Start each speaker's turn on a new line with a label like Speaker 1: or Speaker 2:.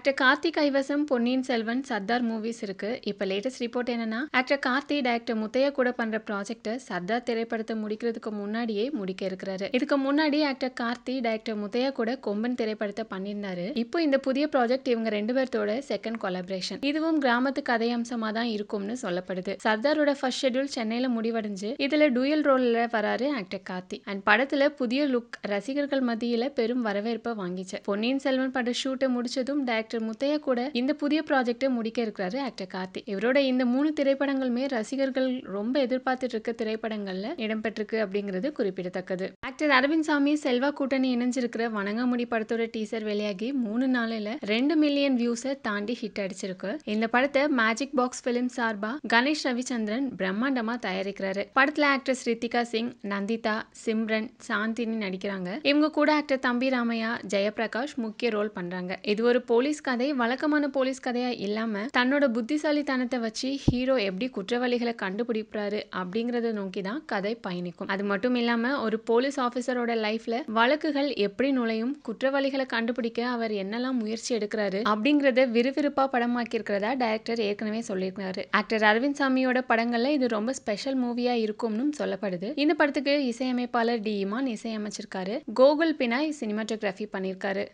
Speaker 1: Actor Karthi கைவசம் Ponniyin Selvan Sardar movies இருக்கு. இப்போ லேட்டஸ்ட் ரிப்போர்ட் என்னன்னா ஆக்டர் கார்த்தி டைரக்டர் முத்தையா கூட பண்ற ப்ராஜெக்டை சர்தார் திரைப்படத்தை முடிக்கிறதுக்கு முன்னாடியே முடிக்க இருக்கிறாரு. இதுக்கு முன்னாடி ஆக்டர் கார்த்தி டைரக்டர் முத்தையா கூட கொம்பன் திரைப்படத்தை பண்ணியிருந்தாரு. இப்போ இந்த புதிய ப்ராஜெக்ட் இவங்க ரெண்டு பேர்த்தோட செகண்ட் கொலாபரேஷன் இதுவும் கிராமத்து கதை அம்சமா தான் இருக்கும்னு சொல்லப்படுது. சர்தாரோட ஃபர்ஸ்ட் ஷெட்யூல் சென்னையில முடிவடைஞ்சு இதுல டூயல் ரோல்ல வராரு ஆக்டர் கார்த்தி அண்ட் படத்துல புதிய லுக் ரசிகர்கள் மத்தியில பெரும் வரவேற்பை வாங்கிச்சு. பொன்னியின் செல்வன் பட ஷூட்டை முடிச்சதும் டைரக்டர் முத்தையா கூட இந்த புதிய ப்ராஜெக்டை முடிக்க இருக்கிறாரு ஆக்டர் கார்த்தி. இவரோட இந்த மூணு திரைப்படங்களுமே ரசிகர்கள் ரொம்ப எதிர்பார்த்துட்டு இருக்க திரைப்படங்கள்ல இடம்பெற்றிருக்கு அப்படிங்கிறது குறிப்பிடத்தக்கது. ஆக்டர் அரவிந்த் சாமி செல்வா கூட்டணி இணைஞ்சிருக்கிற வணங்காமுடி படத்தோட டீசர் வெளியாகி மூணு நாளில ரெண்டு மில்லியன் வியூஸை தாண்டி ஹிட் அடிச்சிருக்கு. இந்த படத்தை மேஜிக் பாக்ஸ் பிலிம் சார்பா கணேஷ் ரவிச்சந்திரன் பிரம்மாண்டமா தயாரிக்கிறாரு. படத்துல ஆக்ட்ரஸ் ரித்திகா சிங் நந்திதா சிம்ரன் சாந்தினி நடிக்கிறாங்க. இவங்க கூட ஆக்டர் தம்பி ராமையா ஜெயபிரகாஷ் முக்கிய ரோல் பண்றாங்க. இது ஒரு போலீஸ் கதை வழக்கமான போலீஸ் கதையா இல்லாம தன்னோட புத்திசாலித்தனத்தை வச்சு ஹீரோ எப்படி குற்றவாளிகளை கண்டுபிடிப்பாரு அப்படிங்கறத நோக்கி தான் கதை பயணிக்கும். அது மட்டும் இல்லாம ஒரு போலீஸ் ஆபீசரோட லைஃப்ல வழக்குகள் எப்படி நுழையும் குற்றவாளிகளை கண்டுபிடிக்க அவர் என்னெல்லாம் முயற்சி எடுக்கிறாரு அப்படிங்கறத விறுவிறுப்பா படமாக்கியிருக்கிறதா டைரக்டர் ஏற்கனவே சொல்லியிருக்காரு ஆக்டர் அரவிந்த் சாமியோட படங்கள்ல இது ரொம்ப ஸ்பெஷல் மூவியா இருக்கும்னு சொல்லப்படுது. இந்த படத்துக்கு இசையமைப்பாளர் டி இமான் இசையமைச்சிருக்காரு. கோகுல் பினாய் சினிமாட்டோகிராஃபி பண்ணியிருக்காரு.